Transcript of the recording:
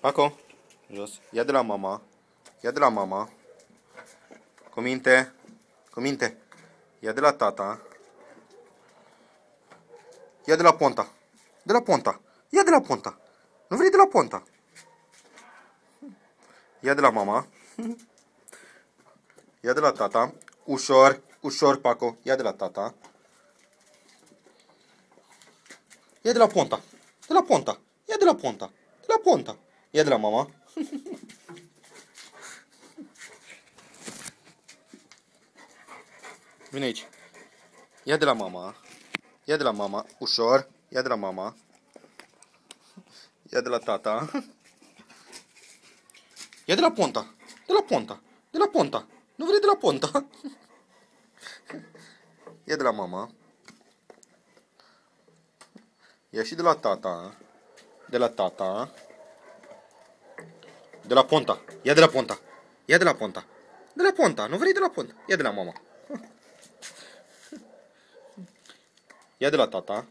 Paco, jos. Ia de la mama. Ia de la mama. Cu minte. Cu minte. Ia de la tata. Ia de la ponta. De la ponta. Ia de la ponta. Nu vrei de la ponta. Ia de la mama. Ia de la tata. Ușor, ușor, Paco. Ia de la tata. Ia de la ponta. De la ponta. Ia de la ponta. De la ponta. Ia de la mama. Vine aici. Ia de la mama. Ia de la mama. Ușor. Ia de la mama. Ia de la tata. Ia de la ponta. De la ponta. De la ponta. Nu vrei de la ponta? Ia de la mama. Ia și de la tata. De la tata. De la ponta. Ia de la ponta. Ia de la ponta. De la ponta. Nu vrei de la ponta. Ia de la mama. Ia de la tata.